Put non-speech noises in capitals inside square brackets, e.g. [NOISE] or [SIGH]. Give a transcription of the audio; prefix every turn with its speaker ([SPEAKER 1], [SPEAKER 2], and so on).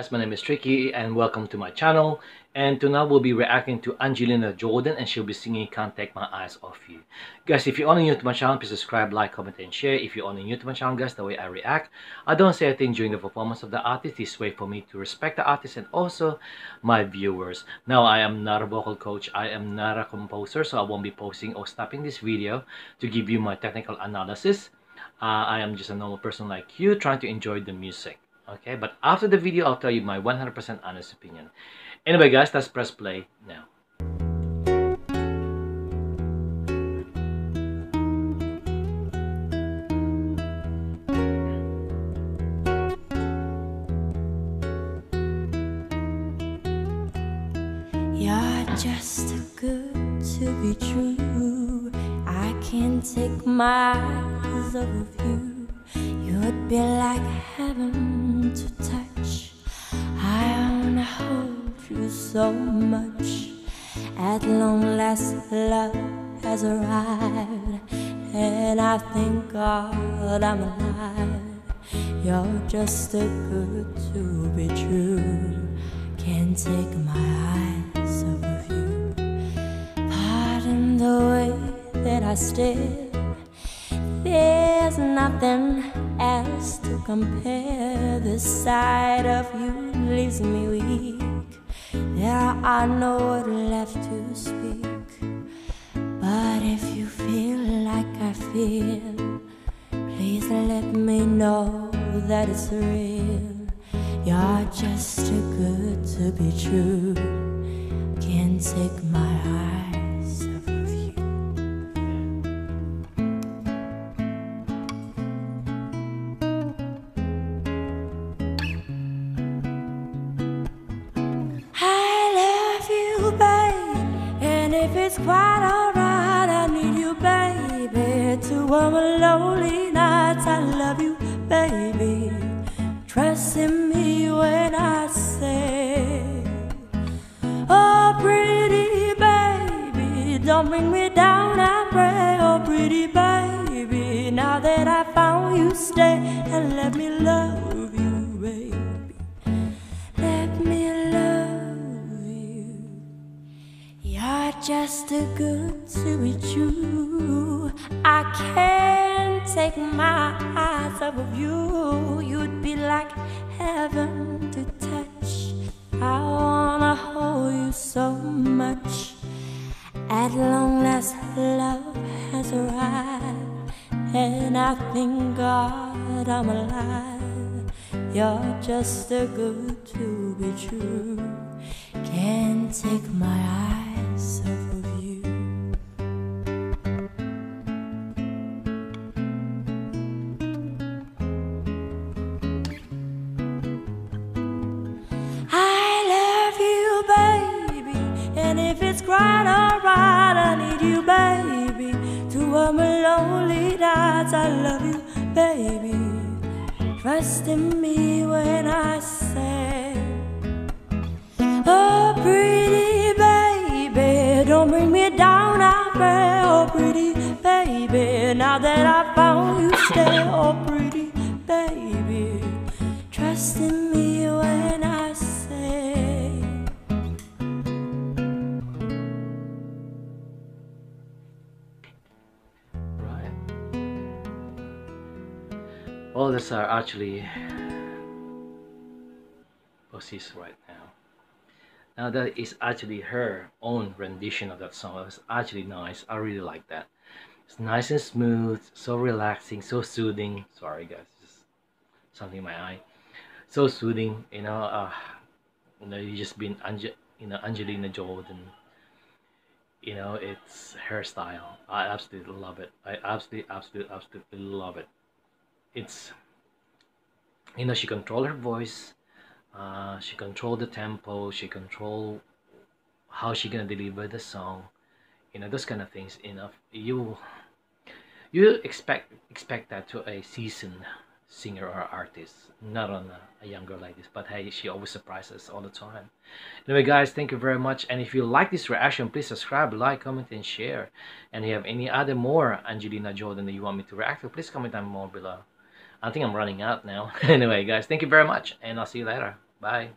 [SPEAKER 1] guys, my name is Tricky and welcome to my channel. And tonight we'll be reacting to Angelina Jordan and she'll be singing Can't Take My Eyes Off You. Guys, if you're only new to my channel, please subscribe, like, comment, and share. If you're only new to my channel, guys, the way I react, I don't say a thing during the performance of the artist. This way for me to respect the artist and also my viewers. Now, I am not a vocal coach. I am not a composer, so I won't be posting or stopping this video to give you my technical analysis. Uh, I am just a normal person like you trying to enjoy the music okay but after the video i'll tell you my 100% honest opinion anyway guys let's press play now
[SPEAKER 2] You're just too good to be true. I can't take my eyes off of you. You'd be like heaven so much. At long last, love has arrived, and I thank God I'm alive. You're just too good to be true. Can't take my eyes off of you. Pardon the way that I stare. There's nothing else to compare. This sight of you leaves me weak. There are no words left to speak. But if you feel like I feel, please let me know that it's real. You're just too good to be true. Can't take my eyes it's quite alright, I need you, baby. To warm a lonely nights, I love you, baby. Trust in me when I say, Oh, pretty baby, don't bring me down, I pray. Oh, pretty baby, now that I found you, stay and let me love just too good to be true. I can't take my eyes off of you. You'd be like heaven to touch. I wanna hold you so much. At long last, love has arrived, and I thank God I'm alive. You're just too good to be true. Can't take my eyes if alright, I need you, baby. To warm my lonely nights, I love you, baby. Trust in me when I say, Oh, pretty baby, don't bring me down, I pray. Oh, pretty baby, now that I
[SPEAKER 1] all these are actually possessed right now. Now that is actually her own rendition of that song. It's actually nice. I really like that. It's nice and smooth so relaxing so soothing. Sorry guys just something in my eye. So soothing you know uh you know you just been Ange- you know angelina jordan you know it's her style. I absolutely love it. I absolutely absolutely absolutely love it it's you know she control her voice uh she control the tempo she control how she gonna deliver the song you know those kind of things. You know you you expect expect that to a seasoned singer or artist not on a, a young girl like this. But hey she always surprises us all the time. Anyway guys thank you very much. And if you like this reaction please subscribe like comment and share. And if you have any other more angelina jordan that you want me to react to please comment down more below i think i'm running out now [LAUGHS] anyway guys thank you very much and i'll see you later Bye.